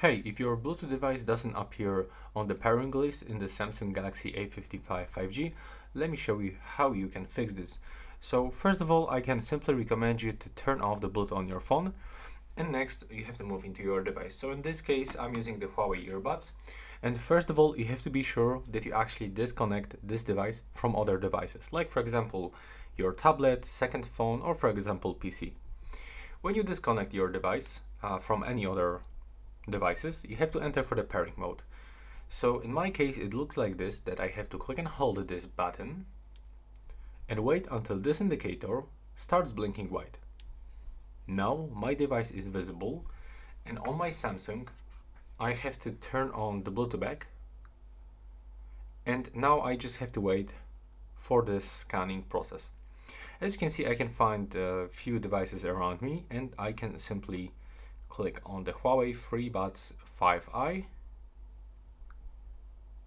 Hey, if your Bluetooth device doesn't appear on the pairing list in the Samsung Galaxy A55 5G, let me show you how you can fix this. So first of all, I can simply recommend you to turn off the Bluetooth on your phone. And next, you have to move into your device. So in this case, I'm using the Huawei earbuds. And first of all, you have to be sure that you actually disconnect this device from other devices. Like for example, your tablet, second phone, or for example, PC. When you disconnect your device uh, from any other devices, you have to enter for the pairing mode. So in my case, it looks like this, that I have to click and hold this button and wait until this indicator starts blinking white. Now my device is visible and on my Samsung, I have to turn on the Bluetooth back and now I just have to wait for the scanning process. As you can see, I can find a few devices around me and I can simply click on the Huawei FreeBuds 5i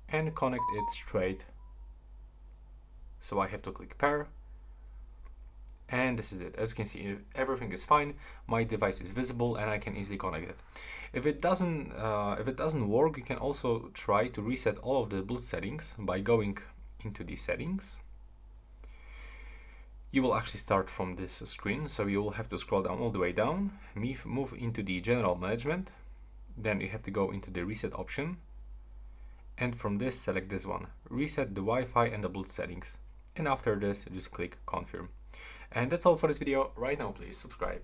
and connect it straight. So I have to click pair and this is it. As you can see, everything is fine. My device is visible and I can easily connect it. If it doesn't, uh, if it doesn't work, you can also try to reset all of the Bluetooth settings by going into the settings you will actually start from this screen. So you will have to scroll down all the way down, move into the general management. Then you have to go into the reset option. And from this, select this one, reset the Wi-Fi and the Bluetooth settings. And after this, just click confirm. And that's all for this video. Right now, please subscribe.